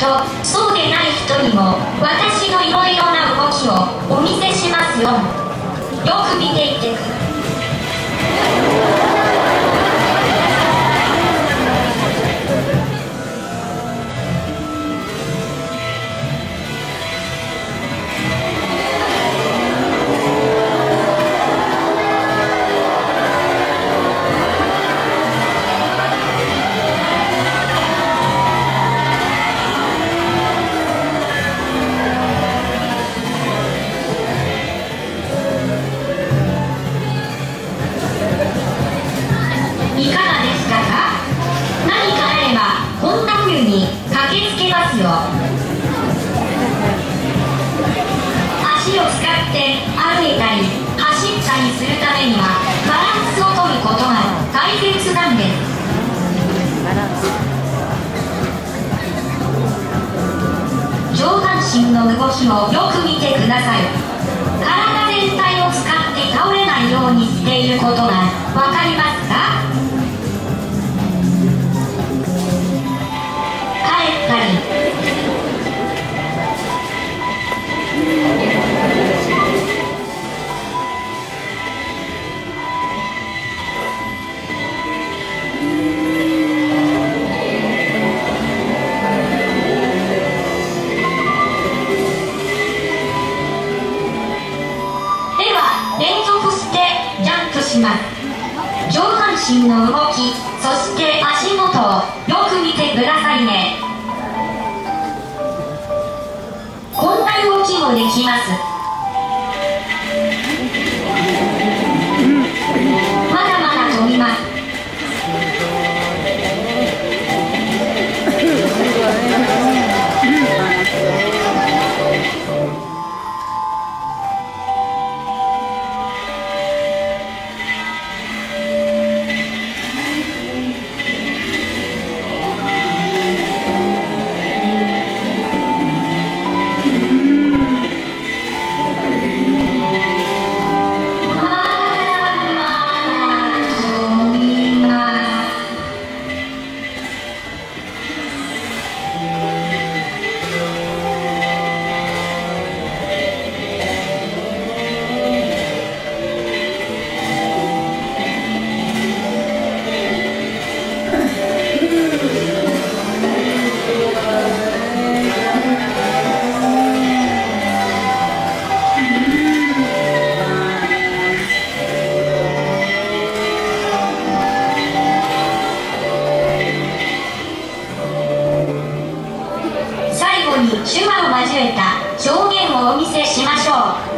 とそうでない人にも私のいろいろな動きをお見せしますよよく見ていてください。に駆けつけますよ。足を使って歩いたり走ったりするためにはバランスを取ることが大切なんです。上半身の動きをよく見てください。体全体を使って倒れないようにしていることがわかりますか？ます。上半身の動きそして足元をよく見てくださいね。こんな動きもできます。手話を交えた証言をお見せしましょう。